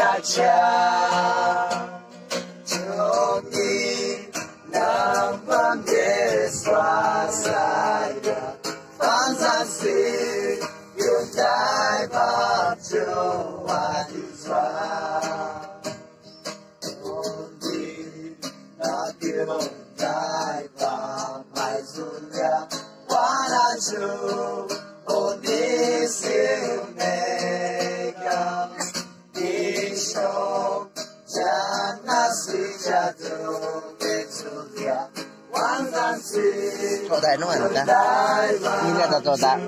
가자 저기 남방에서 사이가 fantastic you. die but you are desire only not give die but my soul yeah what Toda no anta. Mira da toda.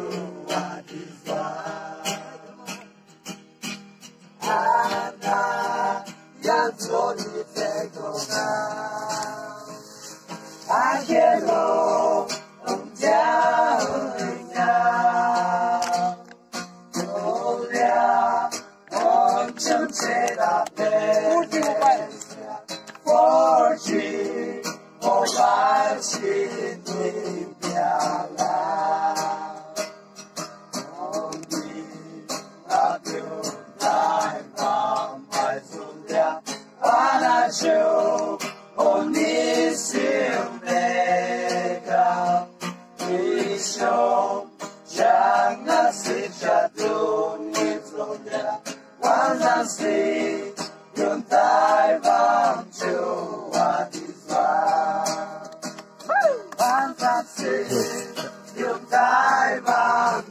Último para 军，我万心的兵人，兄弟，他留在台湾做兵，把那枪，用你手拿，弟兄，将那四战土，你做下，万山丛，用台湾做。Fantasy, yung time ang